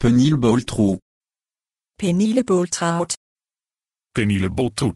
Pernille Boltro. Pernille Boltraut. Pernille Boltrut.